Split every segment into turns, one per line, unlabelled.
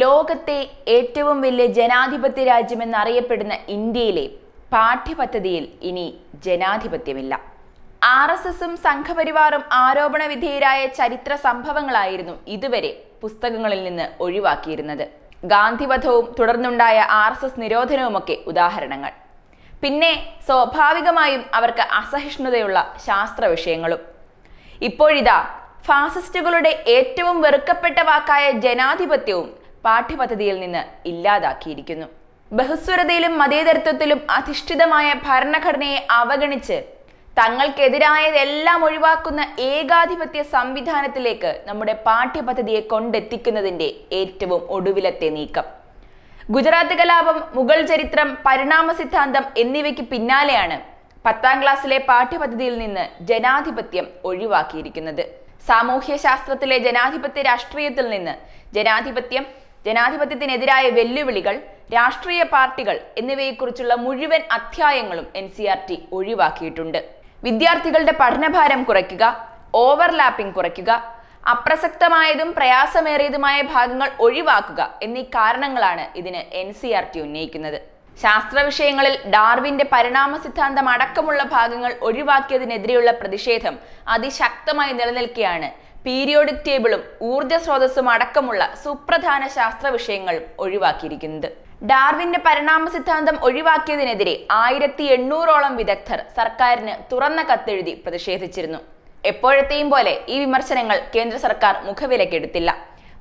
ലോകത്തെ ഏറ്റവും വലിയ ജനാധിപത്യ രാജ്യമെന്നറിയപ്പെടുന്ന ഇന്ത്യയിലെ പാഠ്യപദ്ധതിയിൽ ഇനി ജനാധിപത്യമില്ല. ആർ എസ് എസും സംഘപരിവാറും ആരോപണ വിധേയരായ ചരിത്ര സംഭവങ്ങളായിരുന്നു ഇതുവരെ പുസ്തകങ്ങളിൽ നിന്ന് ഒഴിവാക്കിയിരുന്നത്. ഗാന്ധിവധവും തുടർന്നുണ്ടായ ആർ എസ് എസ് നിരോധനവുമൊക്കെ ഉദാഹരണങ്ങൾ. പിന്നെ സ്വാഭാവികമായും അവർക്ക് അസഹിഷ്ണുതയുള്ള ശാസ്ത്ര വിഷയങ്ങളും. ഇപ്പോഴിതാ ഫാസിസ്റ്റുകളുടെ ഏറ്റവും വെറുക്കപ്പെട്ട വാക്കായ ജനാധിപത്യവും പാഠ്യപദ്ധതിയിൽ നിന്ന് ഇല്ലാതാക്കിയിരിക്കുന്നു. ബഹുസ്വരതയിലും മതേതരത്വത്തിലും അധിഷ്ഠിതമായ ഭരണഘടനയെ അവഗണിച്ച് തങ്ങൾക്കെതിരായതെല്ലാം ഒഴിവാക്കുന്ന ഏകാധിപത്യ സംവിധാനത്തിലേക്ക് നമ്മുടെ പാഠ്യപദ്ധതിയെ കൊണ്ടെത്തിക്കുന്നതിന്റെ ഏറ്റവും ഒടുവിലത്തെ നീക്കം. ഗുജറാത്ത് കലാപം മുഗൾ ചരിത്രം പരിണാമ സിദ്ധാന്തം എന്നിവയ്ക്ക് പിന്നാലെയാണ് പത്താം ക്ലാസ്സിലെ പാഠ്യപദ്ധതിയിൽ നിന്ന് ജനാധിപത്യം ഒഴിവാക്കിയിരിക്കുന്നത്. സാമൂഹ്യ ശാസ്ത്രത്തിലെ ജനാധിപത്യ രാഷ്ട്രീയത്തിൽ നിന്ന് ജനാധിപത്യം ജനാധിപത്യത്തിനെതിരായ വെല്ലുവിളികൾ രാഷ്ട്രീയ പാർട്ടികൾ എന്നിവയെക്കുറിച്ചുള്ള മുഴുവൻ അധ്യായങ്ങളും എൻ സി ആർ ടി ഒഴിവാക്കിയിട്ടുണ്ട്. വിദ്യാർത്ഥികളുടെ പഠനഭാരം കുറയ്ക്കുക ഓവർലാപ്പിംഗ് കുറയ്ക്കുക അപ്രസക്തമായതും പ്രയാസമേറിയതുമായ ഭാഗങ്ങൾ ഒഴിവാക്കുക എന്നീ കാരണങ്ങളാണ് ഇതിന് എൻ സി ആർ ടി ഉന്നയിക്കുന്നത്. ശാസ്ത്ര വിഷയങ്ങളിൽ ഡാർവിന്റെ പരിണാമ സിദ്ധാന്തം അടക്കമുള്ള ഭാഗങ്ങൾ ഒഴിവാക്കിയതിനെതിരെയുള്ള പ്രതിഷേധം അതിശക്തമായി നിലനിൽക്കെയാണ് പീരിയോഡിക് ടേബിളും ഊർജ സ്രോതസ്സും അടക്കമുള്ള സുപ്രധാന ശാസ്ത്ര വിഷയങ്ങളും ഒഴിവാക്കിയിരിക്കുന്നത്. ഡാർവിന്റെ പരിണാമ സിദ്ധാന്തം ഒഴിവാക്കിയതിനെതിരെ ആയിരത്തി എണ്ണൂറോളം വിദഗ്ധർ സർക്കാരിന് തുറന്ന കത്തെഴുതി പ്രതിഷേധിച്ചിരുന്നു. എപ്പോഴത്തെയും പോലെ ഈ വിമർശനങ്ങൾ കേന്ദ്ര സർക്കാർ മുഖവിലക്കെടുത്തില്ല.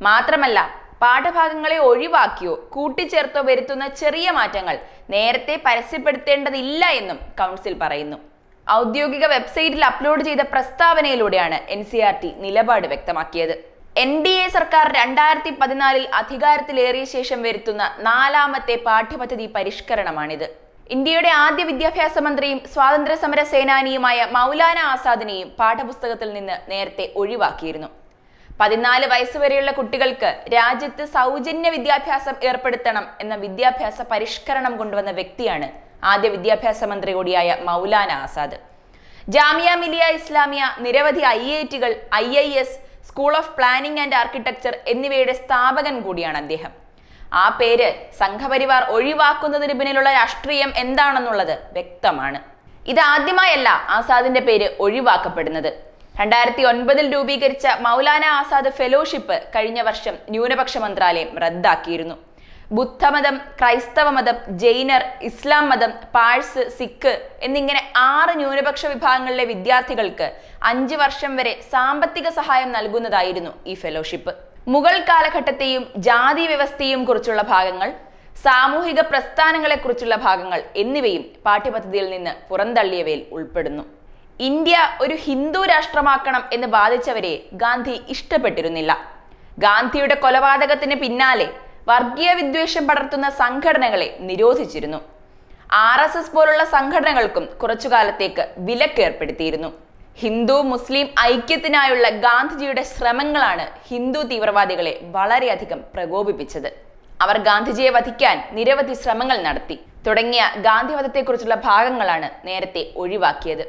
മാത്രമല്ല പാഠഭാഗങ്ങളെ ഒഴിവാക്കിയോ കൂട്ടിച്ചേർത്തോ വരുത്തുന്ന ചെറിയ മാറ്റങ്ങൾ നേരത്തെ പരസ്യപ്പെടുത്തേണ്ടതില്ല എന്നും കൗൺസിൽ പറയുന്നു. ഔദ്യോഗിക വെബ്സൈറ്റിൽ അപ്ലോഡ് ചെയ്ത പ്രസ്താവനയിലൂടെയാണ് എൻ സി ആർ ടി നിലപാട് വ്യക്തമാക്കിയത്. എൻ ഡി എ സർക്കാർ രണ്ടായിരത്തി പതിനാലിൽ അധികാരത്തിലേറിയ ശേഷം വരുത്തുന്ന നാലാമത്തെ പാഠ്യപദ്ധതി പരിഷ്കരണമാണിത്. ഇന്ത്യയുടെ ആദ്യ വിദ്യാഭ്യാസ മന്ത്രിയും സ്വാതന്ത്ര്യ സമര സേനാനിയുമായ മൗലാന ആസാദിനെയും പാഠപുസ്തകത്തിൽ നിന്ന് നേരത്തെ ഒഴിവാക്കിയിരുന്നു. പതിനാല് വയസ്സുവരെയുള്ള കുട്ടികൾക്ക് രാജ്യത്ത് സൗജന്യ വിദ്യാഭ്യാസം ഏർപ്പെടുത്തണം എന്ന വിദ്യാഭ്യാസ പരിഷ്കരണം കൊണ്ടുവന്ന വ്യക്തിയാണ് ആദ്യ വിദ്യാഭ്യാസ മന്ത്രി കൂടിയായ മൗലാന ആസാദ്. ജാമിയ മിലിയ ഇസ്ലാമിയ നിരവധി I I ടികൾ I I S school of planning and architecture എന്നിവയുടെ സ്ഥാപകൻ കൂടിയാണ് അദ്ദേഹം. ആ പേര് സംഘപരിവാർ ഒഴിവാക്കുന്നതിന് പിന്നിലുള്ള രാഷ്ട്രീയം എന്താണെന്നുള്ളത് വ്യക്തമാണ്. ഇത് ഇതാദ്യമായല്ല ആസാദിന്റെ പേര് ഒഴിവാക്കപ്പെടുന്നത്. രണ്ടായിരത്തി ഒൻപതിൽ രൂപീകരിച്ച മൗലാന ആസാദ് ഫെലോഷിപ്പ് കഴിഞ്ഞ വർഷം ന്യൂനപക്ഷ മന്ത്രാലയം റദ്ദാക്കിയിരുന്നു. ബുദ്ധമതം ക്രൈസ്തവ മതം ജൈനർ ഇസ്ലാം മതം പാഴ്സ് സിഖ് എന്നിങ്ങനെ ആറ് ന്യൂനപക്ഷ വിഭാഗങ്ങളിലെ വിദ്യാർത്ഥികൾക്ക് അഞ്ച് വർഷം വരെ സാമ്പത്തിക സഹായം നൽകുന്നതായിരുന്നു ഈ ഫെലോഷിപ്പ്. മുഗൾ കാലഘട്ടത്തെയും ജാതി വ്യവസ്ഥയും കുറിച്ചുള്ള ഭാഗങ്ങൾ സാമൂഹിക പ്രസ്ഥാനങ്ങളെക്കുറിച്ചുള്ള ഭാഗങ്ങൾ എന്നിവയും പാഠ്യപദ്ധതിയിൽ നിന്ന് പുറന്തള്ളിയവയിൽ ഉൾപ്പെടുന്നു. ഇന്ത്യ ഒരു ഹിന്ദു രാഷ്ട്രമാക്കണം എന്ന് വാദിച്ചവരെ ഗാന്ധി ഇഷ്ടപ്പെട്ടിരുന്നില്ല. ഗാന്ധിയുടെ കൊലപാതകത്തിന് പിന്നാലെ വർഗീയ വിദ്വേഷം പടർത്തുന്ന സംഘടനകളെ നിരോധിച്ചിരുന്നു. ആർ എസ് എസ് പോലുള്ള സംഘടനകൾക്കും കുറച്ചു കാലത്തേക്ക് വിലക്കേർപ്പെടുത്തിയിരുന്നു. ഹിന്ദു മുസ്ലിം ഐക്യത്തിനായുള്ള ഗാന്ധിജിയുടെ ശ്രമങ്ങളാണ് ഹിന്ദു തീവ്രവാദികളെ വളരെയധികം പ്രകോപിപ്പിച്ചത്. അവർ ഗാന്ധിജിയെ വധിക്കാൻ നിരവധി ശ്രമങ്ങൾ നടത്തി. തുടങ്ങിയ ഗാന്ധിവധത്തെക്കുറിച്ചുള്ള ഭാഗങ്ങളാണ് നേരത്തെ ഒഴിവാക്കിയത്.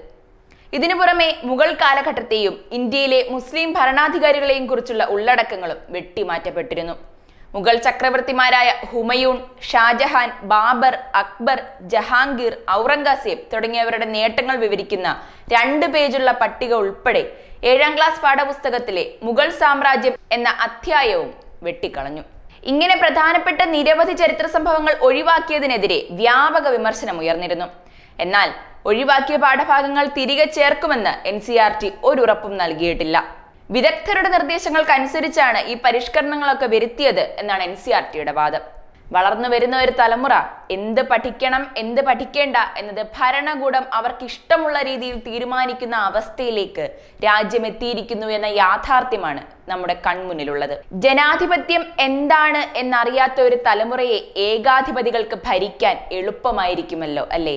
ഇതിനു പുറമെ മുഗൾ കാലഘട്ടത്തെയും ഇന്ത്യയിലെ മുസ്ലിം ഭരണാധികാരികളെയും കുറിച്ചുള്ള ഉള്ളടക്കങ്ങളും വെട്ടിമാറ്റപ്പെട്ടിരുന്നു. മുഗൾ ചക്രവർത്തിമാരായ ഹുമയൂൺ ഷാജഹാൻ ബാബർ അക്ബർ ജഹാംഗീർ ഔറംഗസേബ് തുടങ്ങിയവരുടെ നേട്ടങ്ങൾ വിവരിക്കുന്ന രണ്ട് പേജുള്ള പട്ടിക ഉൾപ്പെടെ ഏഴാം ക്ലാസ് പാഠപുസ്തകത്തിലെ മുഗൾ സാമ്രാജ്യം എന്ന അധ്യായവും വെട്ടിക്കളഞ്ഞു. ഇങ്ങനെ പ്രധാനപ്പെട്ട നിരവധി ചരിത്ര സംഭവങ്ങൾ ഒഴിവാക്കിയതിനെതിരെ വ്യാപക വിമർശനം ഉയർന്നിരുന്നു. എന്നാൽ ഒഴിവാക്കിയ പാഠഭാഗങ്ങൾ തിരികെ ചേർക്കുമെന്ന് എൻ സി ആർ ടി ഒരുറപ്പും നൽകിയിട്ടില്ല. വിദഗ്ധരുടെ നിർദ്ദേശങ്ങൾക്കനുസരിച്ചാണ് ഈ പരിഷ്കരണങ്ങളൊക്കെ വരുത്തിയത് എന്നാണ് എൻ സി ആർ ടിയുടെ വാദം. വളർന്നു വരുന്ന ഒരു തലമുറ എന്ത് പഠിക്കണം എന്ത് പഠിക്കേണ്ട എന്നത് ഭരണകൂടം അവർക്ക് ഇഷ്ടമുള്ള രീതിയിൽ തീരുമാനിക്കുന്ന അവസ്ഥയിലേക്ക് രാജ്യം എത്തിയിരിക്കുന്നു എന്ന യാഥാർത്ഥ്യമാണ് നമ്മുടെ കൺമുന്നിലുള്ളത്. ജനാധിപത്യം എന്താണ് എന്നറിയാത്ത ഒരു തലമുറയെ ഏകാധിപതികൾക്ക് ഭരിക്കാൻ എളുപ്പമായിരിക്കുമല്ലോ അല്ലേ?